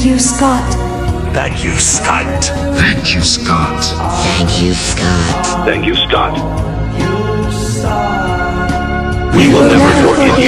Thank you, Scott. Thank you, Scott. Thank you, Scott. Thank you, Scott. Thank you, Scott. We will never forget